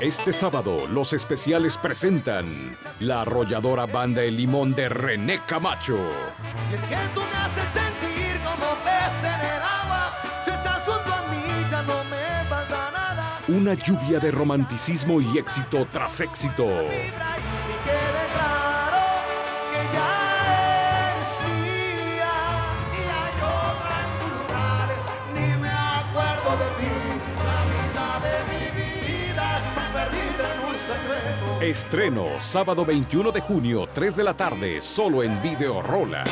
Este sábado, los especiales presentan la arrolladora banda El Limón de René Camacho. Y es que tú me haces sentir como pez en el agua. Si estás junto a mí, ya no me falta nada. Una lluvia de romanticismo y éxito tras éxito. Estreno sábado 21 de junio, 3 de la tarde, solo en Video Rola.